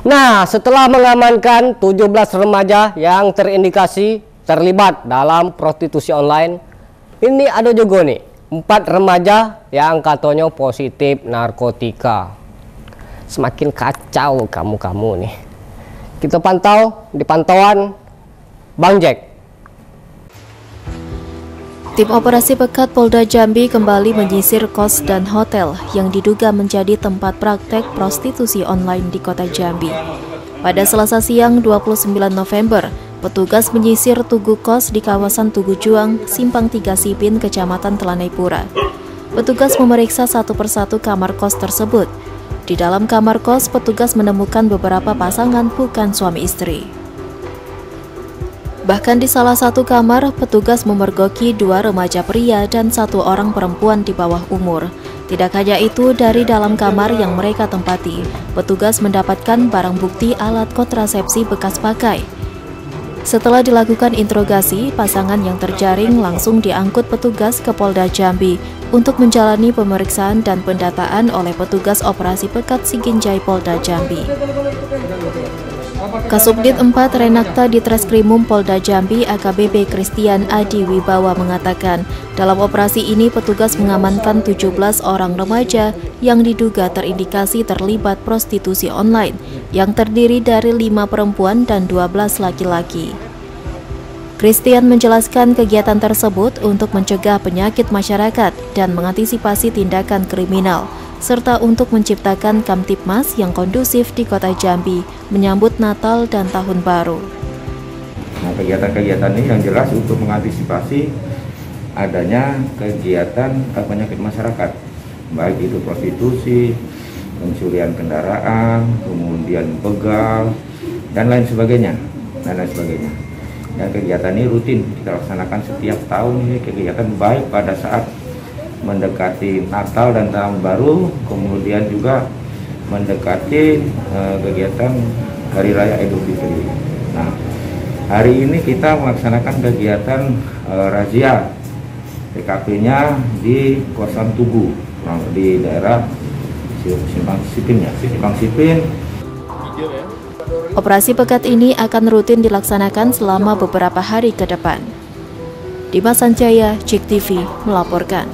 Nah, setelah mengamankan 17 remaja yang terindikasi terlibat dalam prostitusi online, ini ada juga nih, empat remaja yang katanya positif narkotika. Semakin kacau kamu-kamu nih. Kita pantau di pantauan Bang Jack. Tim Operasi Pekat Polda Jambi kembali menyisir kos dan hotel yang diduga menjadi tempat praktek prostitusi online di kota Jambi. Pada selasa siang 29 November, petugas menyisir Tugu Kos di kawasan Tugu Juang, Simpang 3 Sipin, Kecamatan Telanai Petugas memeriksa satu persatu kamar kos tersebut. Di dalam kamar kos, petugas menemukan beberapa pasangan bukan suami istri. Bahkan di salah satu kamar, petugas memergoki dua remaja pria dan satu orang perempuan di bawah umur. Tidak hanya itu, dari dalam kamar yang mereka tempati, petugas mendapatkan barang bukti alat kontrasepsi bekas pakai. Setelah dilakukan interogasi, pasangan yang terjaring langsung diangkut petugas ke Polda Jambi untuk menjalani pemeriksaan dan pendataan oleh petugas operasi Pekat Siginjai Polda Jambi. Kasubdit 4 Renakta di Treskrimum Polda Jambi AKBP Christian Adi Wibawa mengatakan, dalam operasi ini petugas mengamankan 17 orang remaja yang diduga terindikasi terlibat prostitusi online yang terdiri dari 5 perempuan dan 12 laki-laki. Christian menjelaskan kegiatan tersebut untuk mencegah penyakit masyarakat dan mengantisipasi tindakan kriminal serta untuk menciptakan Kamtipmas yang kondusif di kota Jambi menyambut Natal dan Tahun Baru. Nah, kegiatan-kegiatan ini yang jelas untuk mengantisipasi adanya kegiatan penyakit masyarakat, baik itu prostitusi, pencurian kendaraan, kemudian begal, dan lain sebagainya, dan lain sebagainya. Dan kegiatan ini rutin kita laksanakan setiap tahun ini kegiatan baik pada saat mendekati Natal dan Tahun Baru, kemudian juga mendekati uh, kegiatan Hari Raya Idul Fitri. Nah, hari ini kita melaksanakan kegiatan uh, razia TKP-nya di Kosan Tugu di daerah Simpang Sipin ya, Simpang Sipin. Operasi pekat ini akan rutin dilaksanakan selama beberapa hari ke depan. Dimas Sanjaya, Cik TV, melaporkan.